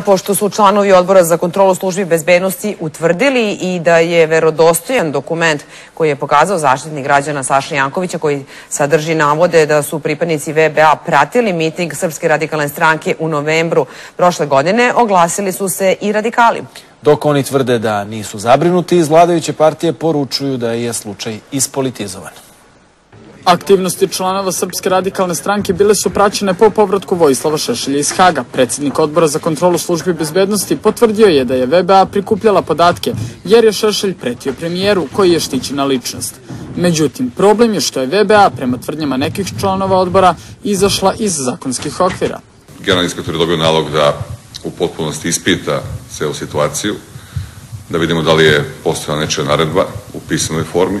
Pošto su članovi odbora za kontrolu službi bezbednosti utvrdili i da je verodostojan dokument koji je pokazao zaštitnik građana Saša Jankovića koji sadrži navode da su pripadnici VBA pratili miting Srpske radikalne stranke u novembru prošle godine, oglasili su se i radikali. Dok oni tvrde da nisu zabrinuti, iz vladajuće partije poručuju da je slučaj ispolitizovan. Aktivnosti članova Srpske radikalne stranke bile su praćene po povratku Vojislava Šešelja iz Haga. Predsednik odbora za kontrolu službi bezbednosti potvrdio je da je VBA prikupljala podatke jer je Šešelj pretio premijeru koji je štićena ličnost. Međutim, problem je što je VBA prema tvrdnjama nekih članova odbora izašla iz zakonskih okvira. Generalni inspektor je dobio nalog da u potpunosti ispita celu situaciju, da vidimo da li je postojala nečija naredba u pisanoj formi,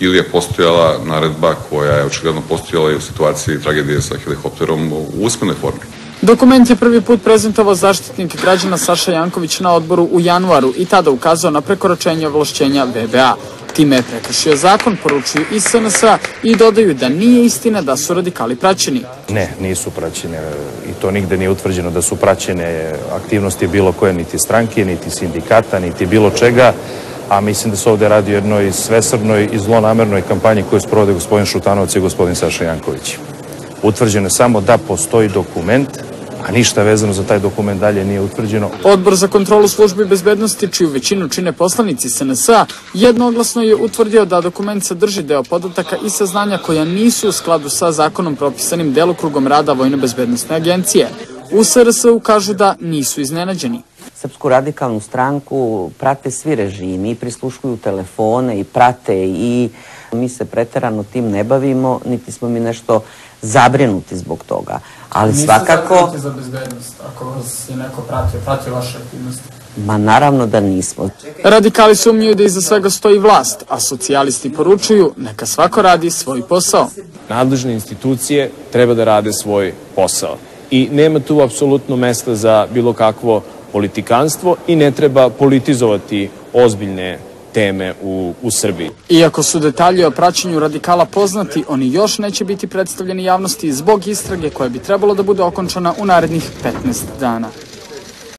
ili je postojala naredba koja je očigledno postojala i u situaciji tragedije sa helikopterom u usmenoj formi. Dokument je prvi put prezentovao zaštitnik građana Saša Janković na odboru u januaru i tada ukazao na prekoračenje ovlašćenja VBA. Time je prekršio zakon, poručuju i SNS i dodaju da nije istina da su radikali praćeni. Ne, nisu praćene i to nigde nije utvrđeno da su praćene aktivnosti bilo koje niti stranke, niti sindikata, niti bilo čega a mislim da se ovde radi o jednoj svesrnoj i zlonamernoj kampanji koju sprovode gospodin Šutanovac i gospodin Saša Janković. Utvrđeno je samo da postoji dokument, a ništa vezano za taj dokument dalje nije utvrđeno. Odbor za kontrolu službi bezbednosti, čiju većinu čine poslanici SNS-a, jednoglasno je utvrdio da dokument sadrži deo podataka i saznanja koja nisu u skladu sa zakonom propisanim delokrugom rada Vojno-bezbednostne agencije. U SRS-u kažu da nisu iznenađeni. Srpsku radikalnu stranku prate svi režimi i prisluškuju telefone i prate i mi se preterano tim ne bavimo, niti smo mi nešto zabrinuti zbog toga. Ali Niste svakako... zabrinuti za bezbednost, ako vas je neko pratio, pratio vaše aktivnosti. Ma naravno da nismo. Radikali sumnjuju da iza svega stoji vlast, a socijalisti poručuju neka svako radi svoj posao. Nadležne institucije treba da rade svoj posao. I nema tu apsolutno mesta za bilo kakvo politikanstvo i ne treba politizovati ozbiljne teme u, u Srbiji. Iako su detalji o praćenju radikala poznati, oni još neće biti predstavljeni javnosti zbog istrage koja bi trebalo da bude okončana u narednih 15 dana.